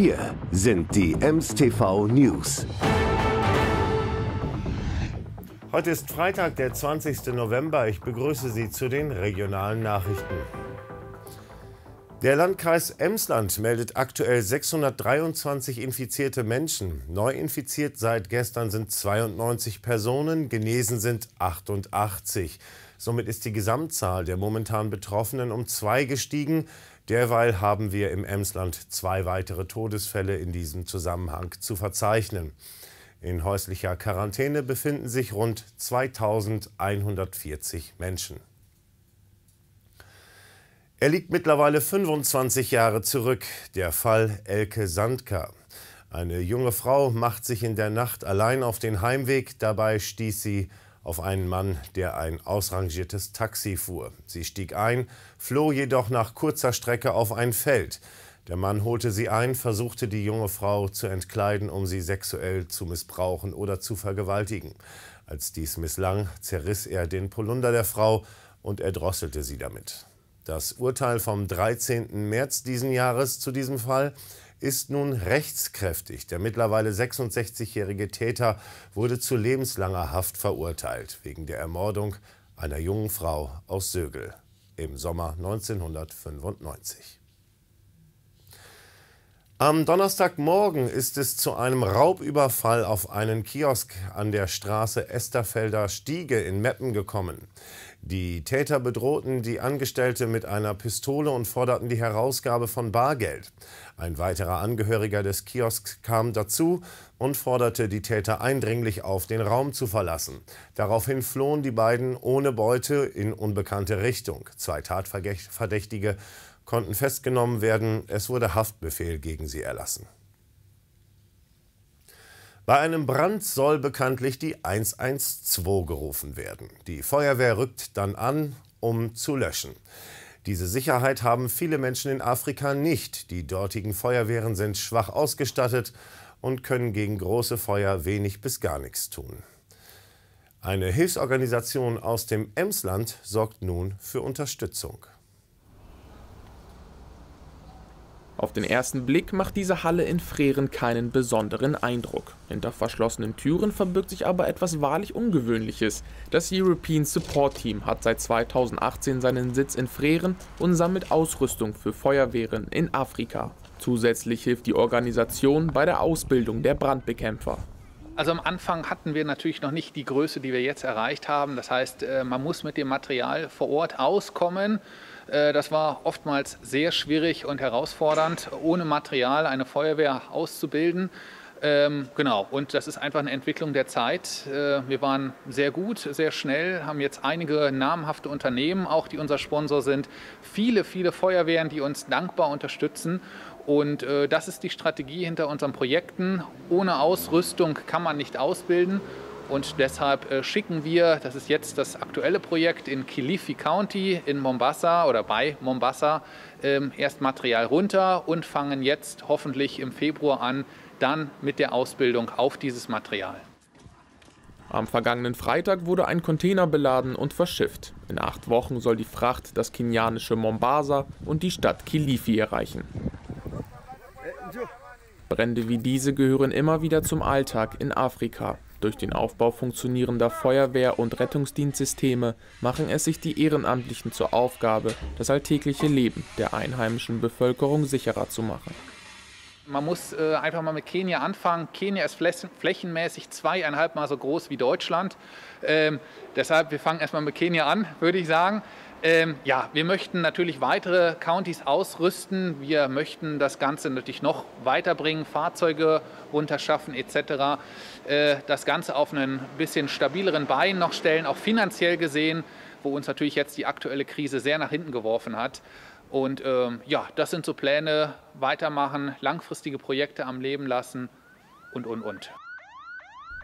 Hier sind die Ems TV News. Heute ist Freitag, der 20. November. Ich begrüße Sie zu den regionalen Nachrichten. Der Landkreis Emsland meldet aktuell 623 infizierte Menschen. Neu infiziert seit gestern sind 92 Personen, genesen sind 88. Somit ist die Gesamtzahl der momentan Betroffenen um zwei gestiegen. Derweil haben wir im Emsland zwei weitere Todesfälle in diesem Zusammenhang zu verzeichnen. In häuslicher Quarantäne befinden sich rund 2140 Menschen. Er liegt mittlerweile 25 Jahre zurück, der Fall Elke Sandka. Eine junge Frau macht sich in der Nacht allein auf den Heimweg. Dabei stieß sie auf einen Mann, der ein ausrangiertes Taxi fuhr. Sie stieg ein, floh jedoch nach kurzer Strecke auf ein Feld. Der Mann holte sie ein, versuchte die junge Frau zu entkleiden, um sie sexuell zu missbrauchen oder zu vergewaltigen. Als dies misslang, zerriss er den Polunder der Frau und erdrosselte sie damit. Das Urteil vom 13. März diesen Jahres zu diesem Fall ist nun rechtskräftig. Der mittlerweile 66-jährige Täter wurde zu lebenslanger Haft verurteilt wegen der Ermordung einer jungen Frau aus Sögel im Sommer 1995. Am Donnerstagmorgen ist es zu einem Raubüberfall auf einen Kiosk an der Straße Esterfelder Stiege in Meppen gekommen. Die Täter bedrohten die Angestellte mit einer Pistole und forderten die Herausgabe von Bargeld. Ein weiterer Angehöriger des Kiosks kam dazu und forderte die Täter eindringlich auf, den Raum zu verlassen. Daraufhin flohen die beiden ohne Beute in unbekannte Richtung. Zwei Tatverdächtige konnten festgenommen werden. Es wurde Haftbefehl gegen sie erlassen. Bei einem Brand soll bekanntlich die 112 gerufen werden. Die Feuerwehr rückt dann an, um zu löschen. Diese Sicherheit haben viele Menschen in Afrika nicht. Die dortigen Feuerwehren sind schwach ausgestattet und können gegen große Feuer wenig bis gar nichts tun. Eine Hilfsorganisation aus dem Emsland sorgt nun für Unterstützung. Auf den ersten Blick macht diese Halle in Freren keinen besonderen Eindruck. Hinter verschlossenen Türen verbirgt sich aber etwas wahrlich Ungewöhnliches. Das European Support Team hat seit 2018 seinen Sitz in Freren und sammelt Ausrüstung für Feuerwehren in Afrika. Zusätzlich hilft die Organisation bei der Ausbildung der Brandbekämpfer. Also am Anfang hatten wir natürlich noch nicht die Größe, die wir jetzt erreicht haben. Das heißt, äh, man muss mit dem Material vor Ort auskommen. Äh, das war oftmals sehr schwierig und herausfordernd, ohne Material eine Feuerwehr auszubilden. Ähm, genau, und das ist einfach eine Entwicklung der Zeit. Äh, wir waren sehr gut, sehr schnell, haben jetzt einige namhafte Unternehmen, auch die unser Sponsor sind, viele, viele Feuerwehren, die uns dankbar unterstützen. Und äh, das ist die Strategie hinter unseren Projekten. Ohne Ausrüstung kann man nicht ausbilden. Und deshalb äh, schicken wir, das ist jetzt das aktuelle Projekt in Kilifi County in Mombasa oder bei Mombasa, ähm, erst Material runter und fangen jetzt hoffentlich im Februar an, dann mit der Ausbildung auf dieses Material. Am vergangenen Freitag wurde ein Container beladen und verschifft. In acht Wochen soll die Fracht das kenianische Mombasa und die Stadt Kilifi erreichen. Brände wie diese gehören immer wieder zum Alltag in Afrika. Durch den Aufbau funktionierender Feuerwehr- und Rettungsdienstsysteme machen es sich die Ehrenamtlichen zur Aufgabe, das alltägliche Leben der einheimischen Bevölkerung sicherer zu machen. Man muss äh, einfach mal mit Kenia anfangen. Kenia ist flächenmäßig zweieinhalb Mal so groß wie Deutschland. Ähm, deshalb, wir fangen erstmal mit Kenia an, würde ich sagen. Ähm, ja, wir möchten natürlich weitere Countys ausrüsten. Wir möchten das Ganze natürlich noch weiterbringen, Fahrzeuge runterschaffen etc. Äh, das Ganze auf einen bisschen stabileren Bein noch stellen, auch finanziell gesehen, wo uns natürlich jetzt die aktuelle Krise sehr nach hinten geworfen hat. Und ähm, ja, das sind so Pläne, weitermachen, langfristige Projekte am Leben lassen und, und, und.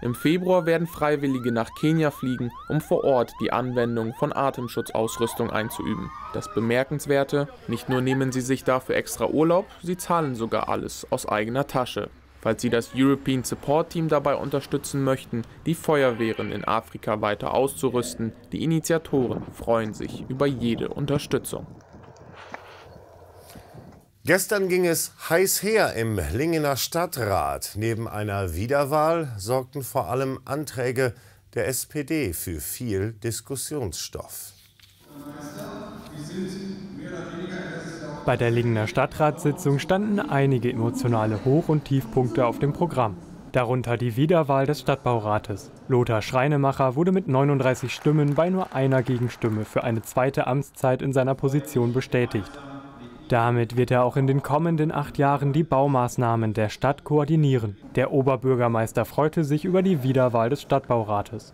Im Februar werden Freiwillige nach Kenia fliegen, um vor Ort die Anwendung von Atemschutzausrüstung einzuüben. Das Bemerkenswerte, nicht nur nehmen sie sich dafür extra Urlaub, sie zahlen sogar alles aus eigener Tasche. Falls Sie das European Support Team dabei unterstützen möchten, die Feuerwehren in Afrika weiter auszurüsten, die Initiatoren freuen sich über jede Unterstützung. Gestern ging es heiß her im Lingener Stadtrat. Neben einer Wiederwahl sorgten vor allem Anträge der SPD für viel Diskussionsstoff. Bei der Lingener Stadtratssitzung standen einige emotionale Hoch- und Tiefpunkte auf dem Programm. Darunter die Wiederwahl des Stadtbaurates. Lothar Schreinemacher wurde mit 39 Stimmen bei nur einer Gegenstimme für eine zweite Amtszeit in seiner Position bestätigt. Damit wird er auch in den kommenden acht Jahren die Baumaßnahmen der Stadt koordinieren. Der Oberbürgermeister freute sich über die Wiederwahl des Stadtbaurates.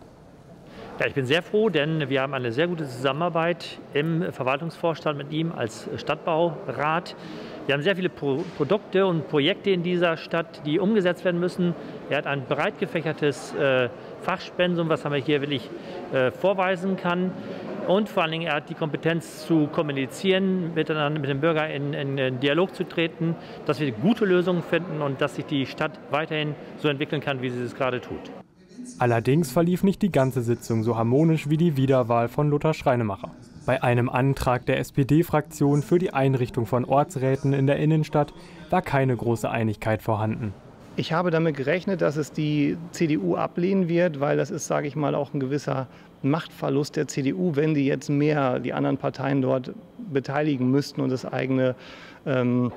Ja, ich bin sehr froh, denn wir haben eine sehr gute Zusammenarbeit im Verwaltungsvorstand mit ihm als Stadtbaurat. Wir haben sehr viele Pro Produkte und Projekte in dieser Stadt, die umgesetzt werden müssen. Er hat ein breit gefächertes äh, Fachspensum, was man hier wirklich äh, vorweisen kann. Und vor allen Dingen, er hat die Kompetenz zu kommunizieren, miteinander mit dem Bürger in, in, in, Dialog zu treten, dass wir gute Lösungen finden und dass sich die Stadt weiterhin so entwickeln kann, wie sie es gerade tut. Allerdings verlief nicht die ganze Sitzung so harmonisch wie die Wiederwahl von Lothar Schreinemacher. Bei einem Antrag der SPD-Fraktion für die Einrichtung von Ortsräten in der Innenstadt war keine große Einigkeit vorhanden. Ich habe damit gerechnet, dass es die CDU ablehnen wird, weil das ist, sage ich mal, auch ein gewisser Machtverlust der CDU, wenn die jetzt mehr die anderen Parteien dort beteiligen müssten und das eigene ähm,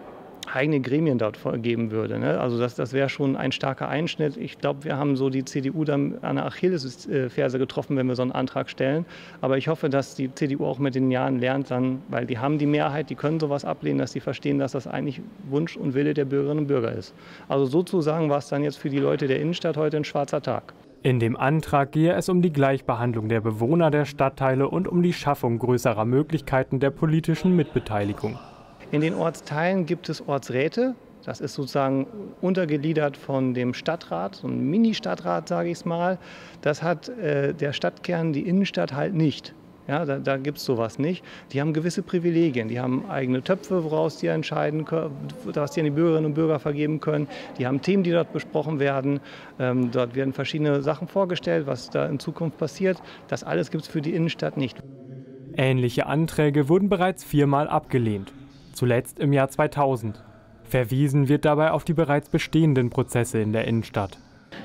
eigene Gremien dort geben würde. Ne? Also das, das wäre schon ein starker Einschnitt. Ich glaube, wir haben so die CDU dann an der Achillesferse getroffen, wenn wir so einen Antrag stellen. Aber ich hoffe, dass die CDU auch mit den Jahren lernt, dann, weil die haben die Mehrheit, die können sowas ablehnen, dass sie verstehen, dass das eigentlich Wunsch und Wille der Bürgerinnen und Bürger ist. Also sozusagen war es dann jetzt für die Leute der Innenstadt heute ein schwarzer Tag. In dem Antrag gehe es um die Gleichbehandlung der Bewohner der Stadtteile und um die Schaffung größerer Möglichkeiten der politischen Mitbeteiligung. In den Ortsteilen gibt es Ortsräte. Das ist sozusagen untergegliedert von dem Stadtrat, so ein Mini-Stadtrat, sage ich es mal. Das hat äh, der Stadtkern, die Innenstadt halt nicht. Ja, da, da gibt es sowas nicht. Die haben gewisse Privilegien. Die haben eigene Töpfe, woraus die entscheiden können, was die an die Bürgerinnen und Bürger vergeben können. Die haben Themen, die dort besprochen werden. Ähm, dort werden verschiedene Sachen vorgestellt, was da in Zukunft passiert. Das alles gibt es für die Innenstadt nicht. Ähnliche Anträge wurden bereits viermal abgelehnt zuletzt im Jahr 2000. Verwiesen wird dabei auf die bereits bestehenden Prozesse in der Innenstadt.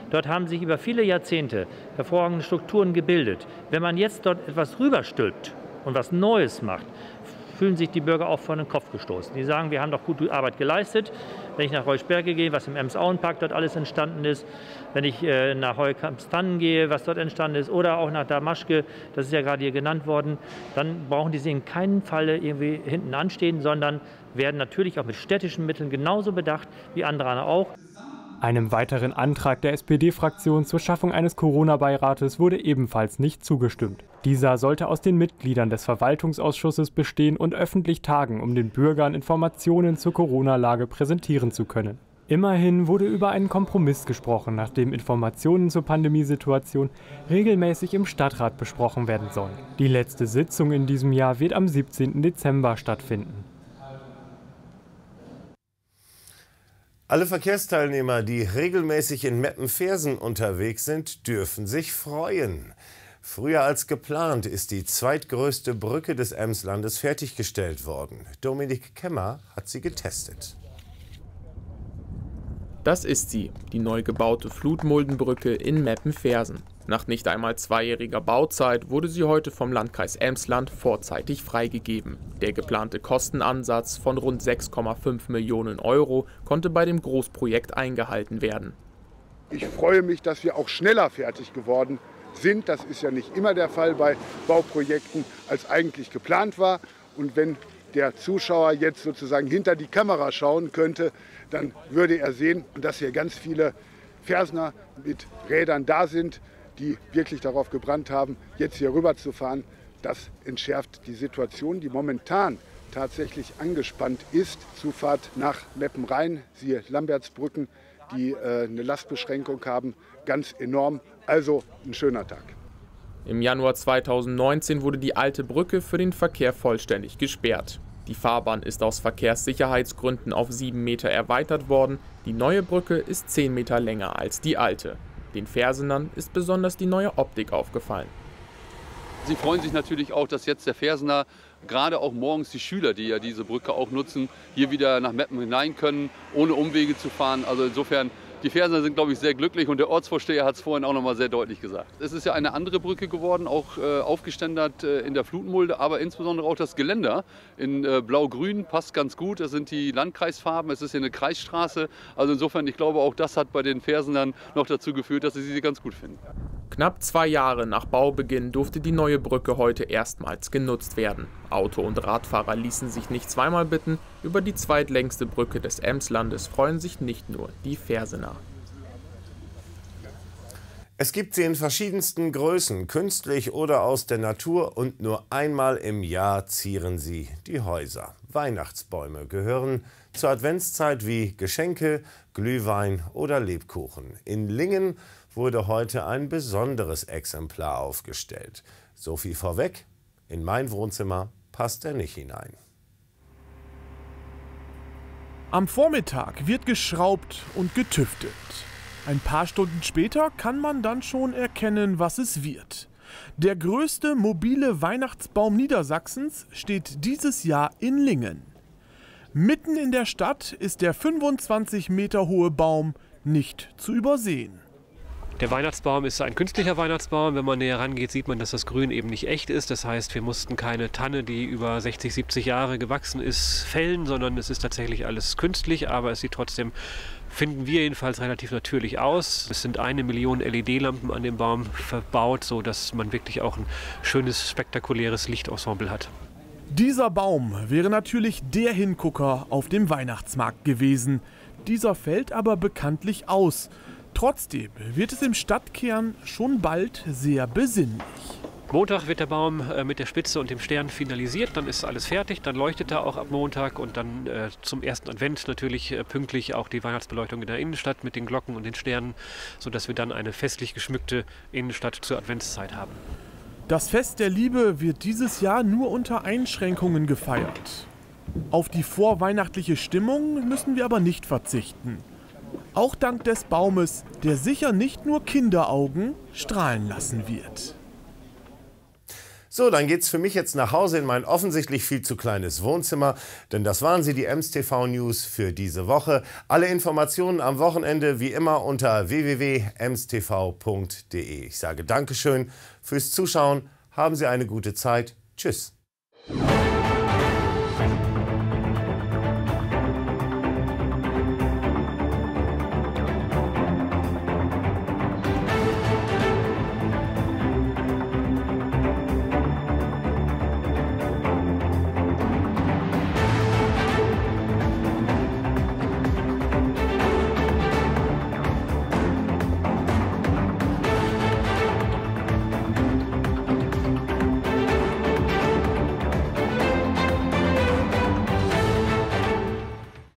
Dort haben sich über viele Jahrzehnte hervorragende Strukturen gebildet. Wenn man jetzt dort etwas rüberstülpt und was Neues macht, fühlen sich die Bürger auch vor den Kopf gestoßen. Die sagen, wir haben doch gute Arbeit geleistet. Wenn ich nach Reusberge gehe, was im Emsauenpark dort alles entstanden ist, wenn ich äh, nach Heukampstannen gehe, was dort entstanden ist, oder auch nach Damaschke, das ist ja gerade hier genannt worden, dann brauchen die sich in keinem Falle irgendwie hinten anstehen, sondern werden natürlich auch mit städtischen Mitteln genauso bedacht wie andere auch. Einem weiteren Antrag der SPD-Fraktion zur Schaffung eines Corona-Beirates wurde ebenfalls nicht zugestimmt. Dieser sollte aus den Mitgliedern des Verwaltungsausschusses bestehen und öffentlich tagen, um den Bürgern Informationen zur Corona-Lage präsentieren zu können. Immerhin wurde über einen Kompromiss gesprochen, nachdem Informationen zur Pandemiesituation regelmäßig im Stadtrat besprochen werden sollen. Die letzte Sitzung in diesem Jahr wird am 17. Dezember stattfinden. Alle Verkehrsteilnehmer, die regelmäßig in Meppenfersen unterwegs sind, dürfen sich freuen. Früher als geplant ist die zweitgrößte Brücke des Emslandes fertiggestellt worden. Dominik Kemmer hat sie getestet. Das ist sie, die neu gebaute Flutmuldenbrücke in Meppenfersen. Nach nicht einmal zweijähriger Bauzeit wurde sie heute vom Landkreis Emsland vorzeitig freigegeben. Der geplante Kostenansatz von rund 6,5 Millionen Euro konnte bei dem Großprojekt eingehalten werden. Ich freue mich, dass wir auch schneller fertig geworden sind. Das ist ja nicht immer der Fall bei Bauprojekten, als eigentlich geplant war. Und wenn der Zuschauer jetzt sozusagen hinter die Kamera schauen könnte, dann würde er sehen, dass hier ganz viele Fersner mit Rädern da sind, die wirklich darauf gebrannt haben, jetzt hier rüber zu fahren. Das entschärft die Situation, die momentan tatsächlich angespannt ist. Zufahrt nach Meppen-Rhein, siehe Lambertsbrücken, die äh, eine Lastbeschränkung haben, ganz enorm. Also ein schöner Tag. Im Januar 2019 wurde die alte Brücke für den Verkehr vollständig gesperrt. Die Fahrbahn ist aus Verkehrssicherheitsgründen auf 7 Meter erweitert worden. Die neue Brücke ist 10 Meter länger als die alte. Den Fersenern ist besonders die neue Optik aufgefallen. Sie freuen sich natürlich auch, dass jetzt der Fersener gerade auch morgens die Schüler, die ja diese Brücke auch nutzen, hier wieder nach Meppen hinein können, ohne Umwege zu fahren. Also insofern die Ferser sind, glaube ich, sehr glücklich und der Ortsvorsteher hat es vorhin auch noch mal sehr deutlich gesagt. Es ist ja eine andere Brücke geworden, auch äh, aufgeständert äh, in der Flutmulde, aber insbesondere auch das Geländer in äh, blau-grün passt ganz gut. Das sind die Landkreisfarben, es ist hier eine Kreisstraße. Also insofern, ich glaube, auch das hat bei den Fersenern noch dazu geführt, dass sie sie ganz gut finden. Knapp zwei Jahre nach Baubeginn durfte die neue Brücke heute erstmals genutzt werden. Auto- und Radfahrer ließen sich nicht zweimal bitten. Über die zweitlängste Brücke des Emslandes freuen sich nicht nur die Fersener. Es gibt sie in verschiedensten Größen, künstlich oder aus der Natur, und nur einmal im Jahr zieren sie die Häuser. Weihnachtsbäume gehören zur Adventszeit wie Geschenke, Glühwein oder Lebkuchen. In Lingen wurde heute ein besonderes Exemplar aufgestellt. So viel vorweg, in mein Wohnzimmer passt er nicht hinein. Am Vormittag wird geschraubt und getüftet. Ein paar Stunden später kann man dann schon erkennen, was es wird. Der größte mobile Weihnachtsbaum Niedersachsens steht dieses Jahr in Lingen. Mitten in der Stadt ist der 25 Meter hohe Baum nicht zu übersehen. Der Weihnachtsbaum ist ein künstlicher Weihnachtsbaum. Wenn man näher rangeht, sieht man, dass das Grün eben nicht echt ist. Das heißt, wir mussten keine Tanne, die über 60, 70 Jahre gewachsen ist, fällen, sondern es ist tatsächlich alles künstlich, aber es sieht trotzdem, finden wir jedenfalls, relativ natürlich aus. Es sind eine Million LED-Lampen an dem Baum verbaut, sodass man wirklich auch ein schönes, spektakuläres Lichtensemble hat. Dieser Baum wäre natürlich der Hingucker auf dem Weihnachtsmarkt gewesen. Dieser fällt aber bekanntlich aus. Trotzdem wird es im Stadtkern schon bald sehr besinnlich. Montag wird der Baum äh, mit der Spitze und dem Stern finalisiert, dann ist alles fertig, dann leuchtet er auch ab Montag und dann äh, zum ersten Advent natürlich äh, pünktlich auch die Weihnachtsbeleuchtung in der Innenstadt mit den Glocken und den Sternen, sodass wir dann eine festlich geschmückte Innenstadt zur Adventszeit haben. Das Fest der Liebe wird dieses Jahr nur unter Einschränkungen gefeiert. Auf die vorweihnachtliche Stimmung müssen wir aber nicht verzichten. Auch dank des Baumes, der sicher nicht nur Kinderaugen strahlen lassen wird. So, dann geht's für mich jetzt nach Hause in mein offensichtlich viel zu kleines Wohnzimmer, denn das waren sie, die MSTV News für diese Woche. Alle Informationen am Wochenende wie immer unter www.mstv.de. Ich sage Dankeschön fürs Zuschauen, haben Sie eine gute Zeit. Tschüss.